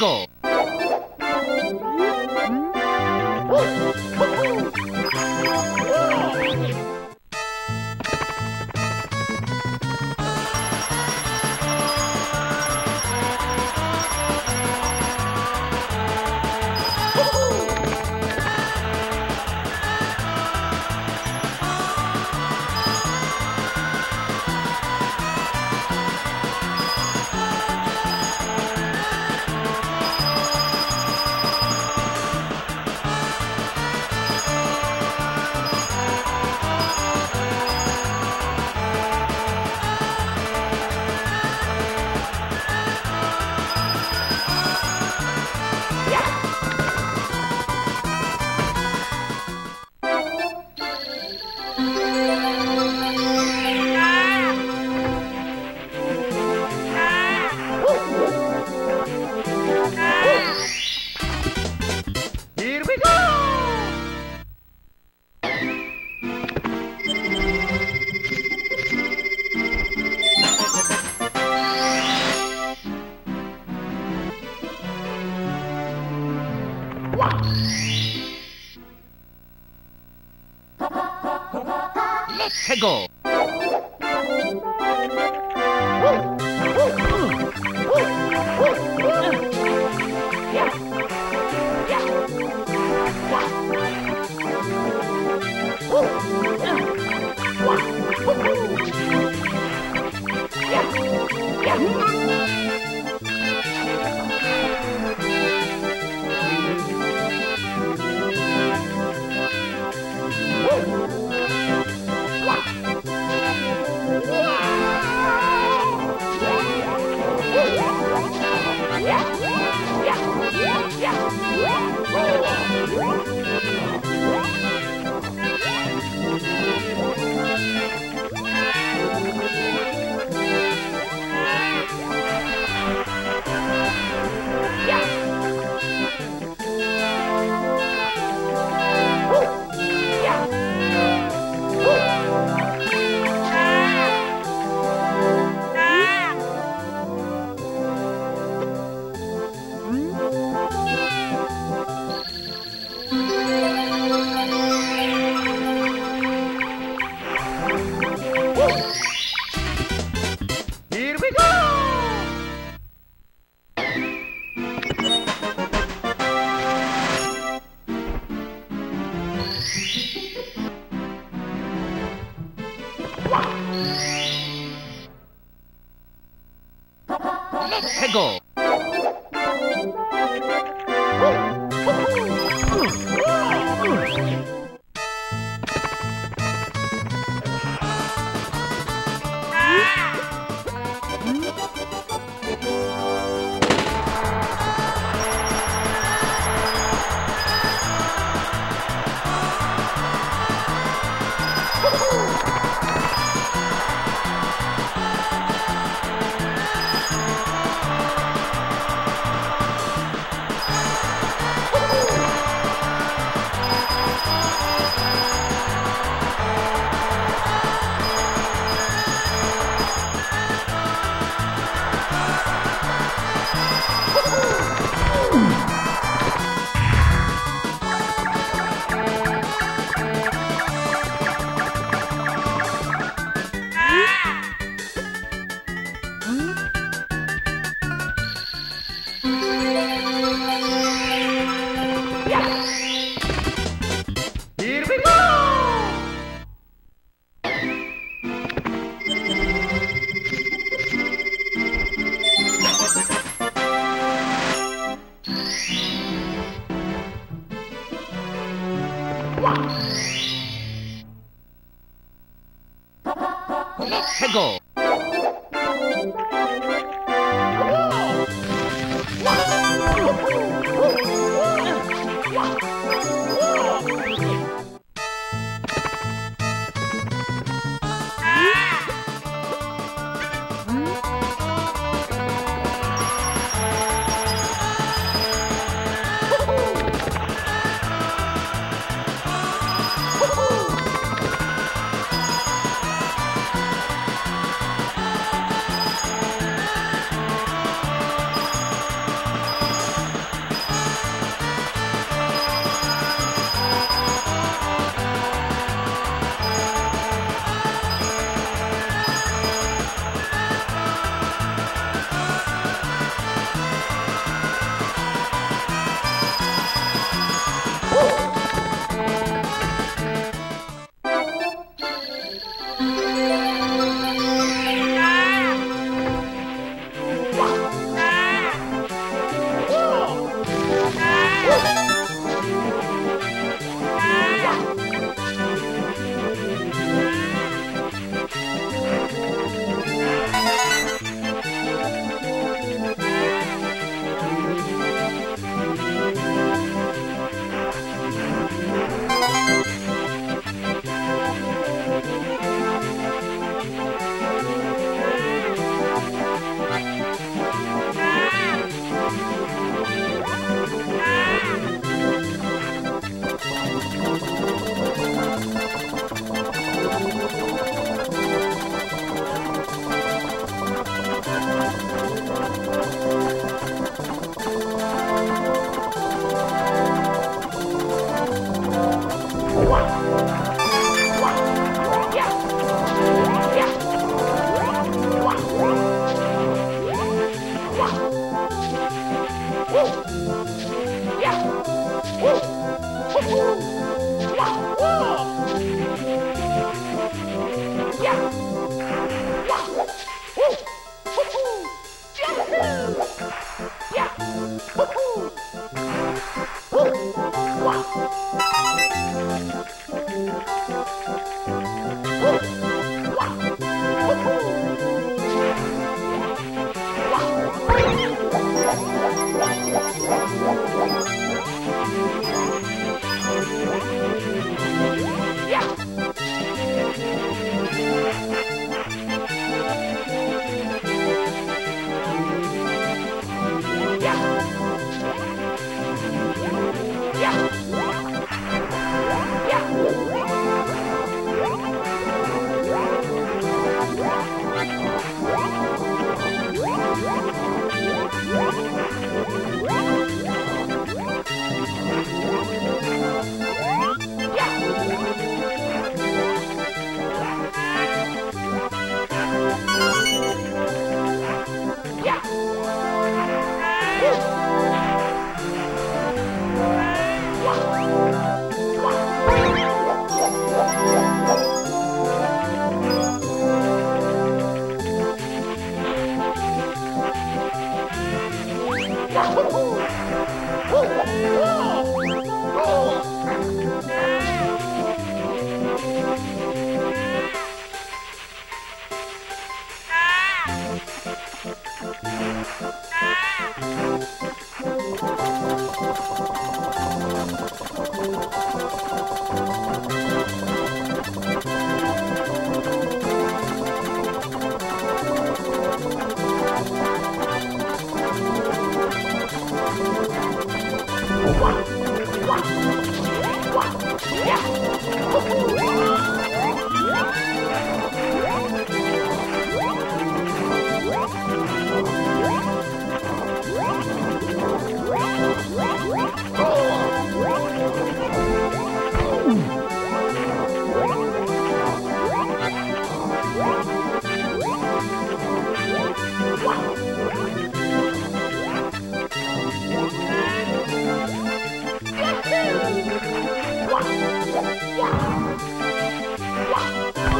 Let's Let's go! Here we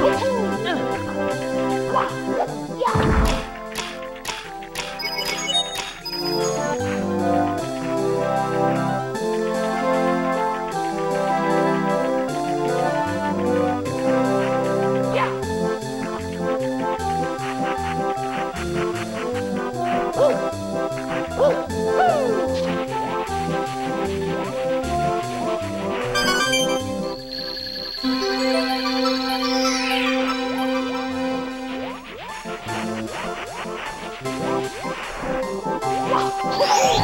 Woo! Yeah.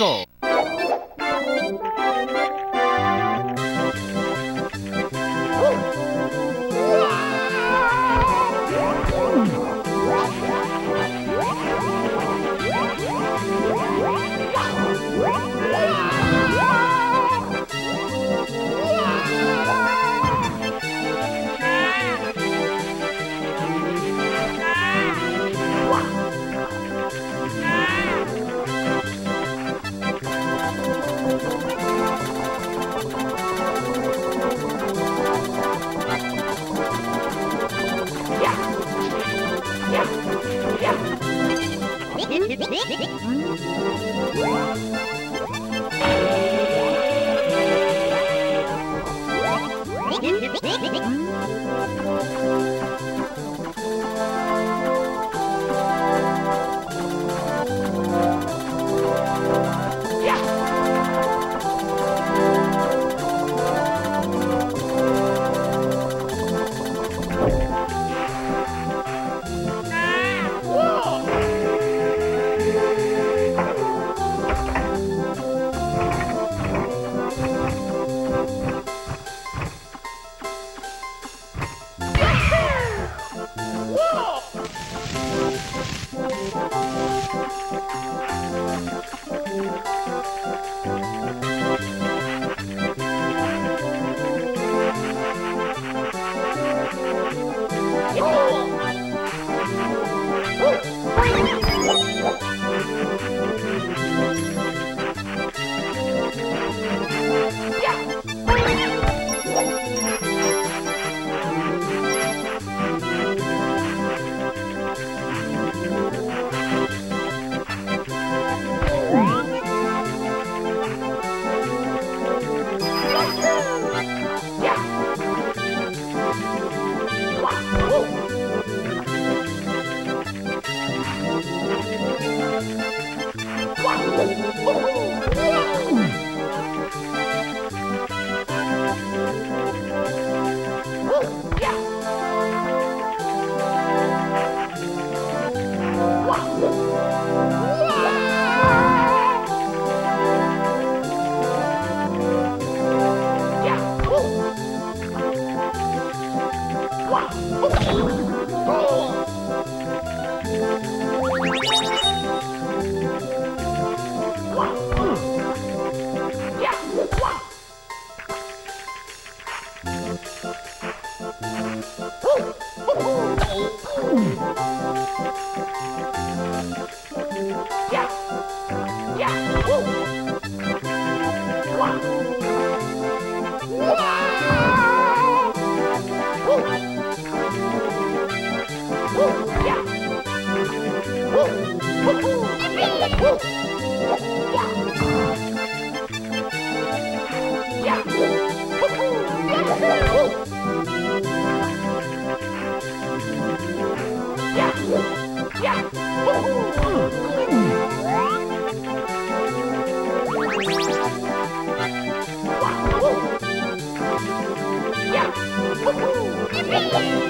Let's Yeah. Yeah. Yippee!